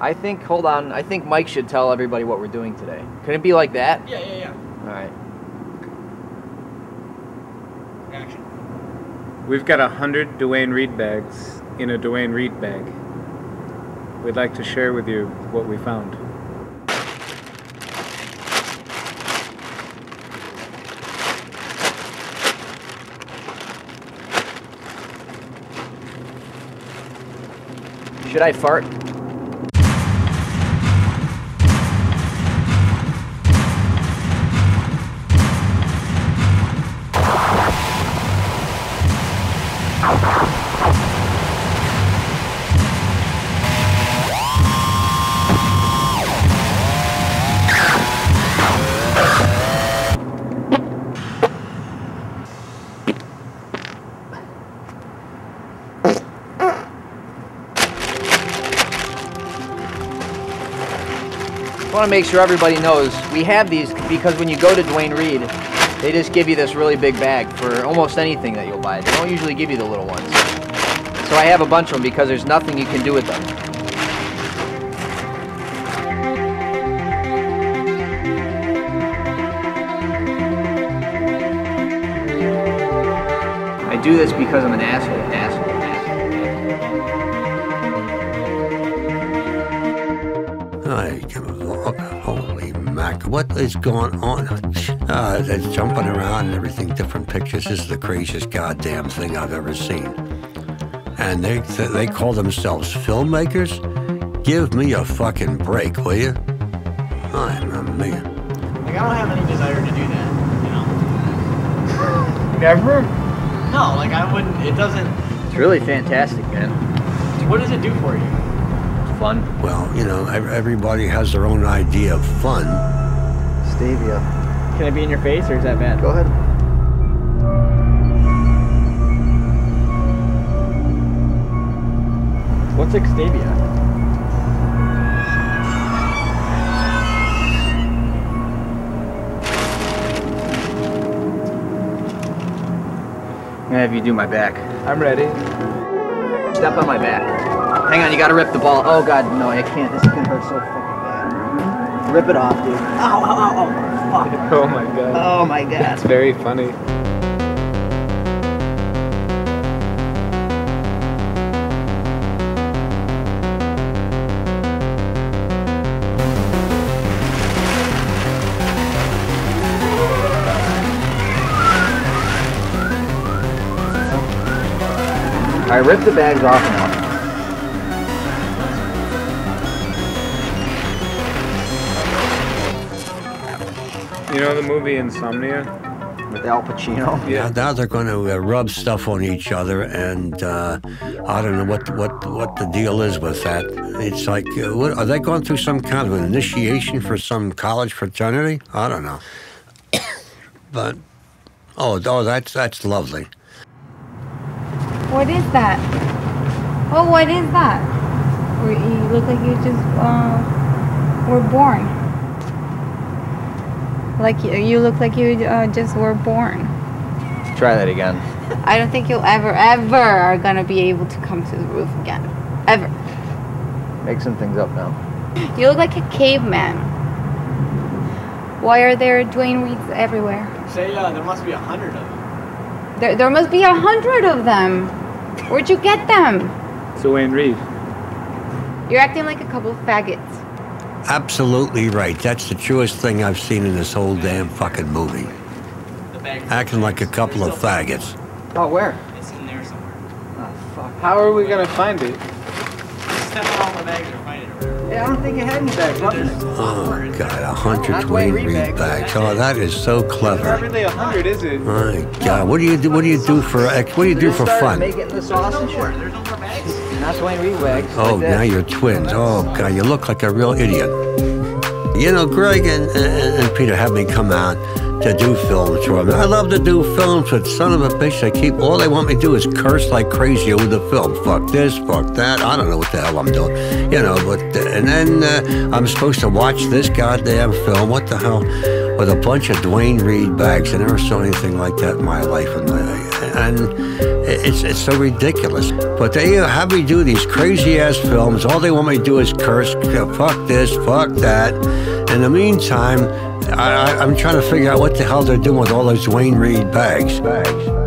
I think, hold on, I think Mike should tell everybody what we're doing today. Can it be like that? Yeah, yeah, yeah. All right. Action. We've got a hundred Duane Reade bags in a Duane Reade bag. We'd like to share with you what we found. Should I fart? I want to make sure everybody knows we have these because when you go to Duane Reade, they just give you this really big bag for almost anything that you'll buy. They don't usually give you the little ones. So I have a bunch of them because there's nothing you can do with them. I do this because I'm an asshole, asshole, mac, what is going on? Uh, they're jumping around and everything, different pictures. This is the craziest goddamn thing I've ever seen. And they they call themselves filmmakers? Give me a fucking break, will you? I'm a man. Like, I don't have any desire to do that, you know? Never? No, like, I wouldn't, it doesn't, It's really fantastic, man. what does it do for you? Fun. Well, you know, everybody has their own idea of fun. Stevia. Can it be in your face, or is that bad? Go ahead. What's Xtavia? I'm gonna have you do my back. I'm ready. Step on my back. Hang on, you gotta rip the ball. Oh god, no, I can't. This is gonna hurt so fucking bad. Rip it off, dude. Ow, ow, ow, ow. Fuck. Oh my god. Oh my god. That's very funny. Alright, rip the bags off now. You know the movie Insomnia? With Al Pacino. Now, now they're going to uh, rub stuff on each other, and uh, I don't know what what what the deal is with that. It's like, uh, what, are they going through some kind of an initiation for some college fraternity? I don't know. but oh, oh, that's that's lovely. What is that? Oh, what is that? You look like you just uh, were born. Like you, you look like you uh, just were born. Try that again. I don't think you'll ever, ever are gonna be able to come to the roof again. Ever. Make some things up now. You look like a caveman. Why are there Duane Reades everywhere? Say, uh, there must be a hundred of them. There, there must be a hundred of them. Where'd you get them? Duane Reade. You're acting like a couple of faggots. Absolutely right. That's the truest thing I've seen in this whole damn fucking movie. Acting like a couple of faggots. Oh, where? It's in there somewhere. Oh, fuck. How are we gonna find it? Step on all the bags or find it. Yeah, I don't think it had any bags. There's nothing. Oh God, a hundred Not Duane Duane Reade Reade bags. bags. Oh, that is so Not clever. really a hundred, is it? My God, what do you do? What do you do for what do you do for started fun? Making the sauce no and more. shit. There's no more bags. Duane Reade. Oh, now you're twins. Oh God, you look like a real idiot. You know, Greg and, and, and Peter have me come out to do films for them. I love to do films, but son of a bitch, they keep all they want me to do is curse like crazy over the film. Fuck this, fuck that. I don't know what the hell I'm doing, you know. But and then uh, I'm supposed to watch this goddamn film. What the hell? With a bunch of Duane Reade bags. I never saw anything like that in my life, and, uh, and it's it's so ridiculous. But they have me do these crazy ass films. All they want me to do is curse, fuck this, fuck that. In the meantime, I, I'm trying to figure out what the hell they're doing with all those Duane Reade bags. bags.